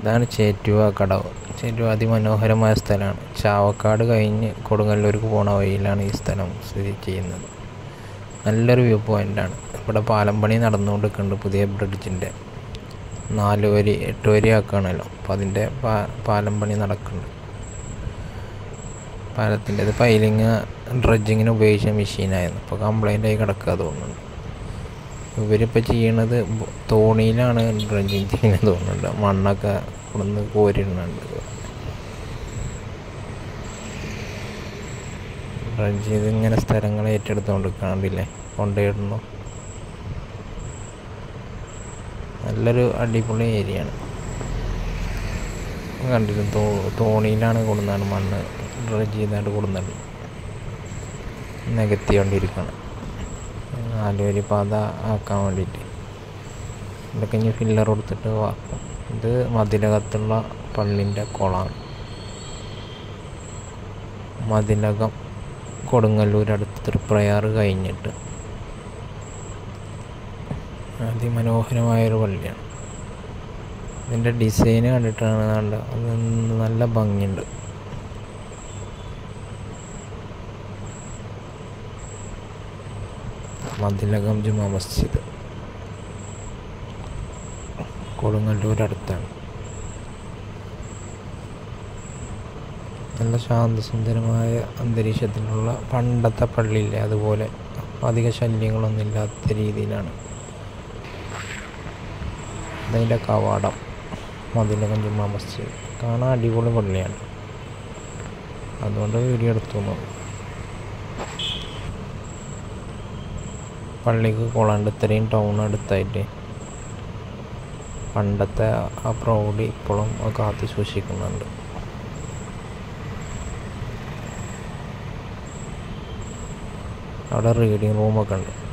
ഇതാണ് ചേറ്റുവ കടവ്. ചേറ്റുവ അതിമനോഹരമായ സ്ഥലമാണ്. ചാവക്കാട് കഴിഞ്ഞ് കൊടുങ്ങല്ലൂർക്ക് പോണ വഴിയിലാണ് ഈ സ്ഥലം സ്ഥിതി ചെയ്യുന്നത്. നല്ലൊരു വ്യൂ പോയിന്റാണ് ഇവിടെ പാലം പണി നടന്നുകൊണ്ടിരിക്കുന്നുണ്ട് പുതിയ ബ്രിഡ്ജിന്റെ. നാല് വരി എട്ട് വരി ആക്കുകയാണല്ലോ. അപ്പോൾ അതിന്റെ പാ പാലം പണി നടക്കുന്നുണ്ട്. പാലത്തിന്റെ ഇത് പൈലിങ് ഡ്രഡ്ജിങ്ങിന് ഉപയോഗിച്ച മെഷീനായിരുന്നു അപ്പോൾ കംപ്ലൈന്റ് ആയി കിടക്കുക തോന്നുന്നുണ്ട്. ഇവരിപ്പോൾ ചെയ്യണത് തോണിയിലാണ് ഡ്രഞ്ചിങ് ചെയ്യുന്നത് തോന്നുന്നുണ്ട്. മണ്ണൊക്കെ കൊണ്ടുവന്ന് കോരിടുന്നുണ്ട് ഡ്രഞ്ച് ചെയ്ത് ഇങ്ങനെ സ്ഥലങ്ങൾ ഏറ്റെടുത്തുകൊണ്ട് കണ്ടില്ലേ കൊണ്ടുപോയിടുന്നു. നല്ലൊരു അടിപൊളി ഏരിയയാണ്. കണ്ടില്ല തോ തോണിയിലാണ് കൊടുന്നാണ് മണ്ണ് ഡ്രഞ്ച് ചെയ്താണ്ട് കൊടുന്നത് നികത്തിക്കൊണ്ടിരിക്കണം നാലുവരി പാത ആക്കാൻ വേണ്ടിയിട്ട്. ഇതൊക്കെ ഇനി ഫില്ലർ കൊടുത്തിട്ട് വാക്കും. ഇത് മതിലകത്തുള്ള പള്ളിന്റെ കുളമാണ് മതിലകം കൊടുങ്ങല്ലൂർ അടുത്ത് തൃപ്രയാറ് കഴിഞ്ഞിട്ട്. അതിമനോഹരമായൊരു പള്ളിയാണ്. ഇതിന്റെ ഡിസൈന് കണ്ടിട്ടാണ് നല്ല നല്ല ഭംഗിയുണ്ട്. മതിലകം ജുമാ മസ്ജിദ്. കൊടുങ്ങല്ലൂർ അടുത്താണ്. നല്ല ശാന്തസുന്ദരമായ അന്തരീക്ഷത്തിലുള്ള പണ്ടത്തെ പള്ളിയില്ലേ? അതുപോലെ അധിക ശല്യങ്ങളൊന്നും ഇല്ലാത്ത രീതിയിലാണ്. അതിന്റെ കവാടം മതിലകം ജുമാ മസ്ജിദ്. കാണാൻ അടിപൊളി പള്ളിയാണ്. അതുകൊണ്ട് വീഡിയോ എടുത്തു. പള്ളിക്ക് കൊള്ളാണ്ട് ഇത്രയും ടൗൺ അടുത്തായിട്ട്. പണ്ടത്തെ ആ പ്രൗഢി ഇപ്പോഴും കാത്തു സൂക്ഷിക്കുന്നുണ്ട്. അവിടെ റീഡിങ് റൂമൊക്കെ ഉണ്ട്.